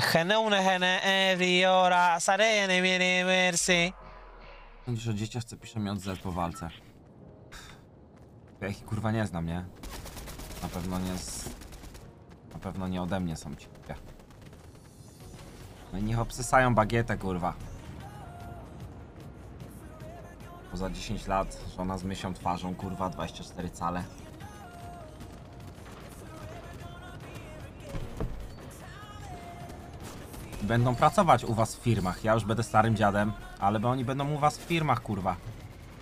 Geneune gene every ora, sarene viene mercy. Mówisz o dzieciach, co piszą mi od Z po walce. Ja ich kurwa nie znam, nie? Na pewno nie z... Na pewno nie ode mnie są ci. No i niech obsysają bagietę, kurwa. Poza 10 lat, żona z mysią twarzą, kurwa, 24 cale. Będą pracować u was w firmach. Ja już będę starym dziadem, ale oni będą u was w firmach, kurwa.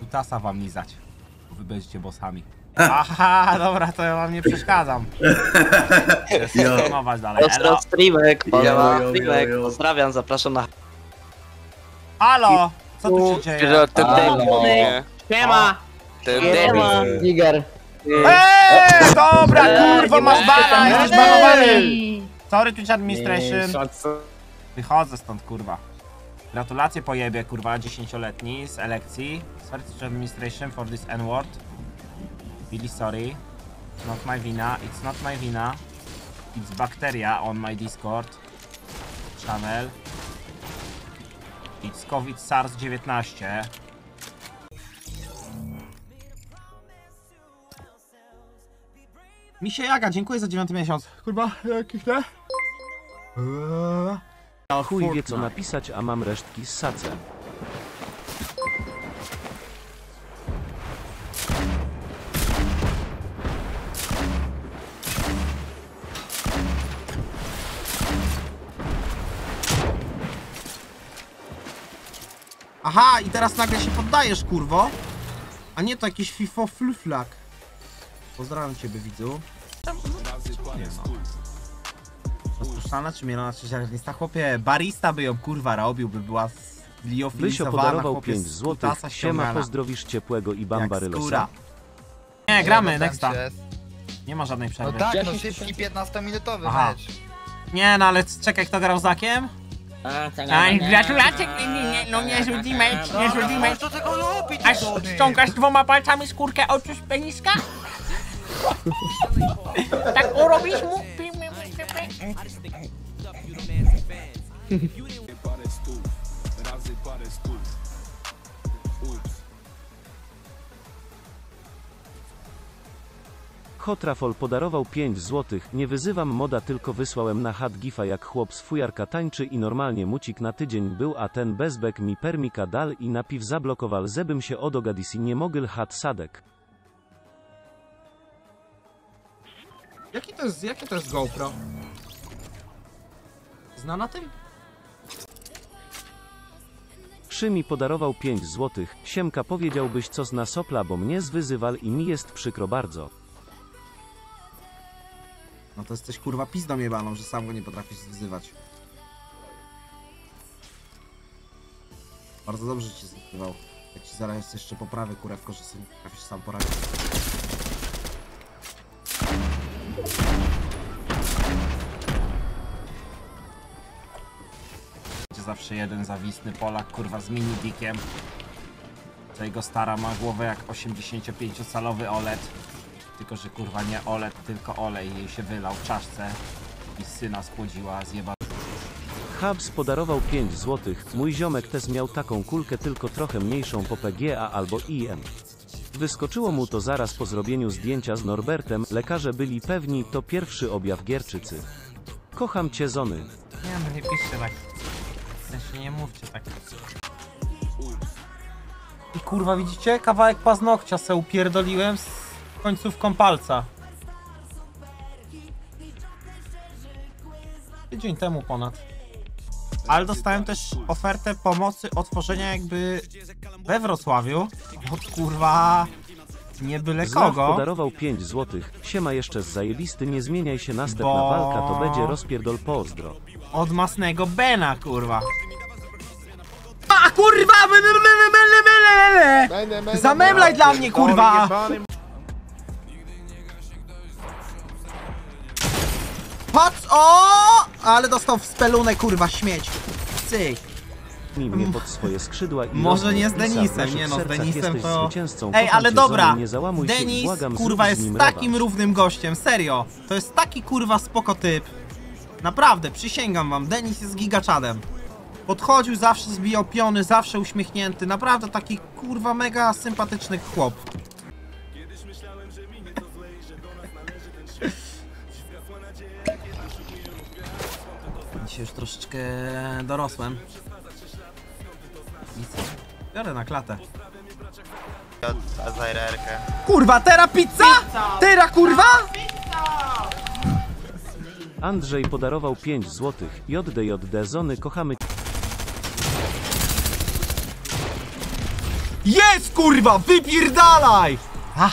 Utasa wam lizać. Wy będziecie bossami. Aha, dobra, to ja wam nie przeszkadzam. Streamować dalej. Elo. streamek, streamek, pozdrawiam, zapraszam na... Halo! Co tu się dzieje? Siema! Siema. Niger. Eee, dobra, Eee, kurwa, masz bana, jesteś banowany! Ej! Sorry, Twitch Administration. Wychodzę stąd, kurwa. Gratulacje pojebie, kurwa, 10-letni z elekcji. Sorry, Administration for this N-word. Really sorry. It's not my wina, it's not my wina. It's bacteria on my Discord channel. It's COVID SARS-19. Misie Jaga, dziękuję za dziewiąty miesiąc. Kurwa, jakich te? Eee. Chuj wie co napisać, a mam resztki z sace. Aha, i teraz nagle się poddajesz, kurwo. A nie to jakiś FIFO fluflak. Pozdrawiam ciebie, widzu. Nie no. Rozpuszczalna czy mielona czy ziarnista? Chłopie, barista by ją kurwa robił, by była Bysio liofilizowana, podarował chłopie, 5 z złotych. kutasa Siema, ściągana. pozdrowisz ciepłego i Jak bambarylosa. skóra. Nie, gramy, nexta. Nie ma żadnej No przerwy. tak, no szybki 15-minutowy Aha. mecz. Nie no, ale czekaj, kto grał Zakiem? Aj, gratulacje, nie, nie, nie, no nie rzuci mecz, nie rzuci mecz. Co tego robić? Aż ściągasz dwoma palcami skórkę oczu z peniska? Tak urobisz mu? Hotrafol podarował 5 złotych. Nie wyzywam moda, tylko wysłałem na chat gifa jak chłop z fujarka tańczy i normalnie mucik na tydzień był, a ten bezbek mi permika dal i napiw zablokował, zebym się odogadisi nie mogel hat sadek. Jaki to jest, jakie to jest GoPro? Zna na tym? Szymi podarował 5 złotych. Siemka powiedziałbyś co z nasopla, bo mnie zwyzywal i mi jest przykro bardzo. No to jesteś kurwa pizdą jebaną, że sam go nie potrafisz wzywać. Bardzo dobrze ci zgrywał. Ja ci zaraz jeszcze poprawię kurewko, że sobie nie potrafisz sam poradzić. Zawsze jeden zawisny Polak, kurwa z mini dickiem. To jego stara ma głowę jak 85-calowy OLED. Tylko, że kurwa nie OLED, tylko olej jej się wylał w czaszce i syna spłodziła, zjeba. Hubs podarował 5 złotych. Mój ziomek też miał taką kulkę, tylko trochę mniejszą po PGA albo IM. Wyskoczyło mu to zaraz po zrobieniu zdjęcia z Norbertem. Lekarze byli pewni, to pierwszy objaw gierczycy. Kocham cię, Zony. Nie no, nie piszcie tak. Jeszcze nie mówcie tak. I kurwa, widzicie? Kawałek paznokcia se upierdoliłem z końcówką palca. Tydzień temu ponad. Ale dostałem też ofertę pomocy otworzenia jakby we Wrocławiu od kurwa nie byle Zlach kogo. podarował 5 złotych. Siema jeszcze z zajebisty, nie zmieniaj się, następna Bo- walka to będzie rozpierdol pozdro. Od masnego Bena, kurwa. A kurwa! Byle, byle. Zamemlaj dla mnie, kurwa! Patrz, o! Ale dostał w spelunę, kurwa, śmieć. Cyk. Mi mnie pod swoje skrzydła i Może rozwój nie z Denisem, nie no, z sercach Denisem jesteś to... zwycięzcą. Ej, Kocham ale cię, dobra, nie załamuj się Denis, błagam, kurwa, zrób z jest nim takim rewanż. równym gościem, serio. To jest taki, kurwa, spoko typ. Naprawdę, przysięgam wam, Denis jest gigaczadem. Podchodził, zawsze zbijał piony, zawsze uśmiechnięty. Naprawdę taki kurwa mega sympatyczny chłop. Dzisiaj już troszeczkę dorosłem. Co? Biorę na klatę. Kurwa, tera pizza? Tera kurwa? Andrzej podarował 5 złotych. JDJD Zony kochamy Jest kurwa, wypierdalaj! A!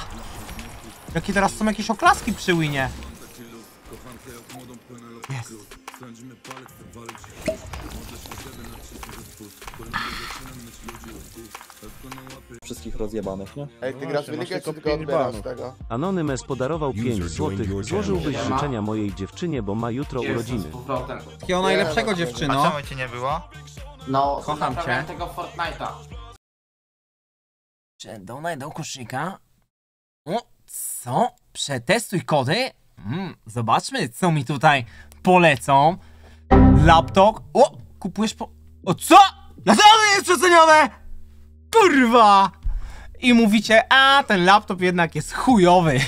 Jakie teraz są jakieś oklaski przy winie? Jest. Wszystkich rozjebanych, nie? Ej, ty grasz w ligę, czy tylko odbierasz tego? Anonymous podarował 5 złotych. Złożyłbyś życzenia mojej dziewczynie, bo ma jutro urodziny. Takiego najlepszego dziewczyno. A czemu cię nie było? No, Kocham cię. tego Fortnite'a. Będą najdą koszyka. O, co? Przetestuj kody? Mm, zobaczmy, co mi tutaj polecą. Laptop. O, kupujesz po... O, co? Dlaczego to jest przecenione? Kurwa! I mówicie, a ten laptop jednak jest chujowy.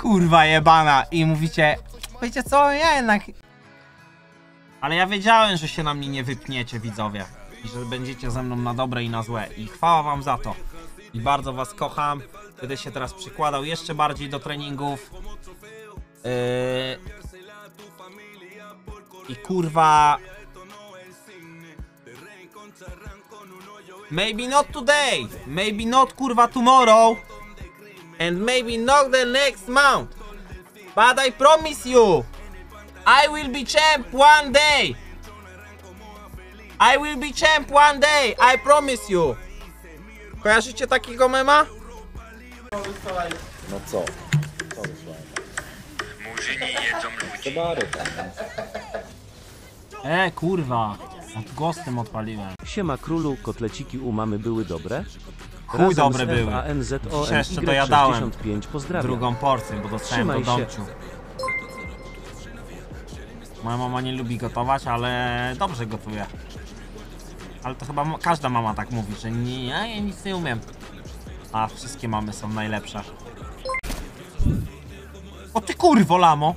Kurwa jebana. I mówicie, wiecie co, ja jednak... Ale ja wiedziałem, że się na mnie nie wypniecie, widzowie. I że będziecie ze mną na dobre i na złe. I chwała wam za to. I bardzo was kocham. Będę się teraz przykładał jeszcze bardziej do treningów. Yy... I kurwa... Maybe not today. Maybe not kurwa tomorrow. And maybe not the next month. But I promise you. I will be champ one day. I will be champ one day. I promise you. Kojarzycie takiego mema? No co? Co wysłałem? Murzyni jedzą ludzi. Bary tam, no. E, kurwa. Od gostem odpaliłem. Siema królu, kotleciki u mamy były dobre? Chuj dobre były. Dzisiaj jeszcze dojadałem 65 pozdrawiam. Drugą porcję, bo dostałem do Trzymaj się. domciu. Moja mama nie lubi gotować, ale dobrze gotuje. Ale to chyba każda mama tak mówi, że nie, ja, nic nie umiem. A wszystkie mamy są najlepsze. O ty kurwo, lamo!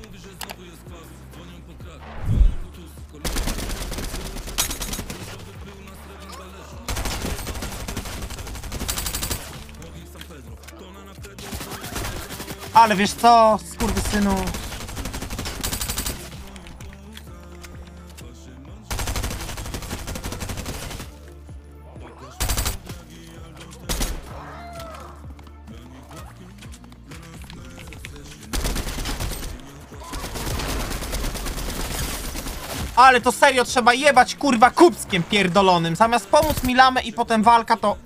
Ale wiesz co, skurwysynu? Ale to serio trzeba jebać kurwa kubskiem pierdolonym. Zamiast pomóc mi lamę i potem walka to...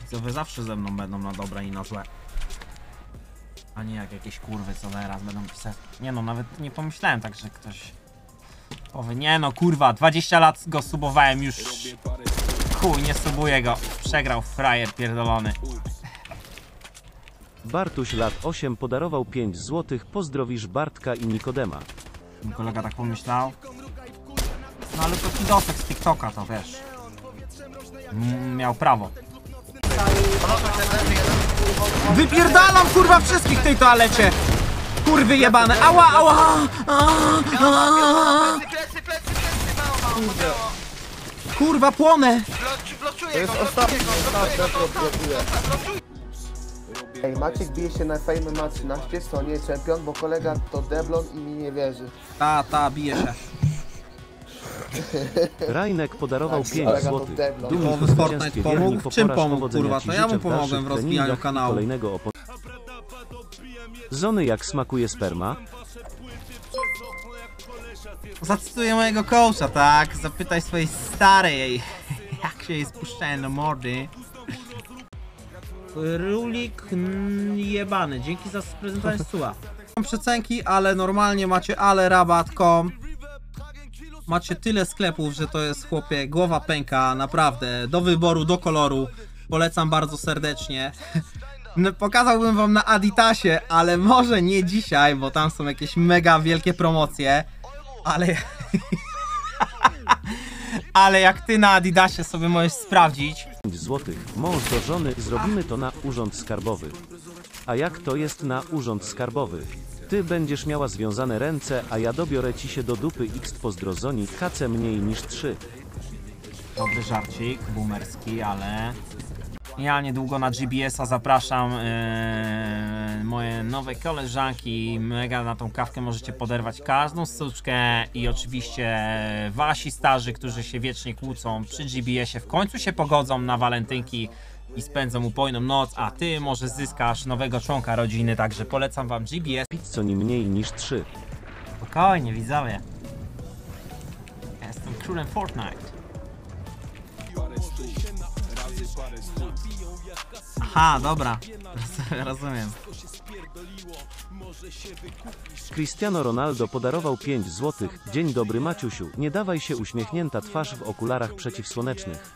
Widzowie zawsze ze mną będą na dobre i na złe. A nie jak jakieś kurwy, co teraz będą pisać. Nie no, nawet nie pomyślałem tak, że ktoś powie, nie no kurwa, 20 lat go subowałem już. Chuj, nie subuję go. Przegrał frajer pierdolony. Bartuś lat 8 podarował 5 złotych. Pozdrowisz Bartka i Nikodema. Mój kolega tak pomyślał. No ale to kidosek z TikToka, to wiesz. Mm, miał prawo. Wypierdalam kurwa wszystkich w tej toalecie! Kurwy jebane! Ała, ała! Mało. Kurwa płonę! Blo- Bloczuję go, bloczuję go, Ej, Maciek bije się na Fame ma 13, to nie czempion, bo kolega to Deblon i mi nie wierzy. Ta, ta, bije się. Rajnek podarował Tak, 5 kolega to złotych. Deblon. Dumny Fortnite chrześcijańskie pomógł? wierni, Czym pomógł, powodzenia kurwa? ci To ja mu w pomogłem dalszych w rozwijaniu treningach i kanału. Kolejnego opo- Zony jak smakuje sperma? Zacytuję mojego coacha, tak? Zapytaj swojej starej, jak się jej spuszczałem do mordy. Królik mm, jebany, dzięki za sprezentowanie stua. Mam przecenki, ale normalnie macie ale rabat.com Macie tyle sklepów, że to jest chłopie, głowa pęka, naprawdę, do wyboru, do koloru. Polecam bardzo serdecznie. No, pokazałbym wam na Aditasie, ale może nie dzisiaj, bo tam są jakieś mega wielkie promocje. Ale. ale jak ty na Adidasie sobie możesz sprawdzić. 5 złotych. Mąż do żony, zrobimy to na urząd skarbowy. A jak to jest na urząd skarbowy? Ty będziesz miała związane ręce, a ja dobiorę ci się do dupy x pozdrozoni kace mniej niż 3. Dobry żarcik, boomerski, ale... Ja niedługo na GBS-a zapraszam yy, moje nowe koleżanki. Mega na tą kawkę możecie poderwać każdą suczkę i oczywiście wasi starzy, którzy się wiecznie kłócą przy GBS-ie w końcu się pogodzą na walentynki i spędzą upojną noc, a ty może zyskasz nowego członka rodziny, także polecam wam GBS. Pizzo nie mniej niż 3. Spokojnie, widzowie. Ja Jestem królem Fortnite. Aha, dobra. Rozumiem. Cristiano Ronaldo podarował 5 złotych. Dzień dobry Maciusiu, nie dawaj się uśmiechnięta twarz w okularach przeciwsłonecznych.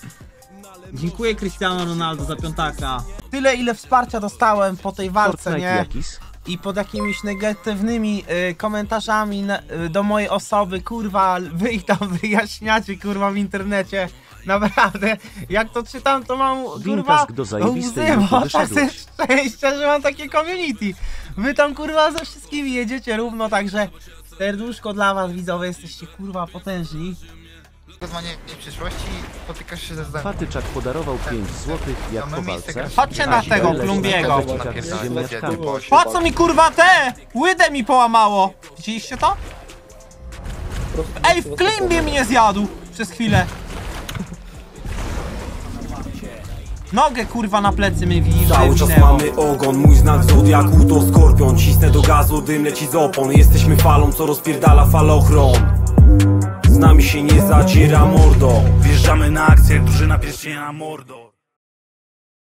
Dziękuję Cristiano Ronaldo za piątaka. Tyle ile wsparcia dostałem po tej walce, Fortnite nie? jakis? I pod jakimiś negatywnymi y, komentarzami na, y, do mojej osoby, kurwa, wy ich tam wyjaśniacie, kurwa, w internecie. Naprawdę, jak to czytam, to mam, kurwa, do zajebistej łzy wyszedłeś. szczęścia, że mam takie community. Wy tam, kurwa, ze wszystkimi jedziecie równo, także serduszko dla was, widzowie, jesteście, kurwa, potężni. Rozmanie przyszłości spotykasz się ze zdaniem. Fatyczak podarował 5 złotych jak po walce. Chodźcie na tego Klumbiego. Po co mi kurwa te? Łydę mi połamało. Widzieliście to? Ej, w klimbie mnie zjadł przez chwilę. Nogę kurwa na plecy mi wi- Cały czas mamy ogon, mój znak zodiaku to skorpion. Cisnę do gazu, dym leci z opon. Jesteśmy falą, co rozpierdala falochron. Z nami się nie zaciera mordo. Wjeżdżamy na akcję, drużyna pierścienia na mordo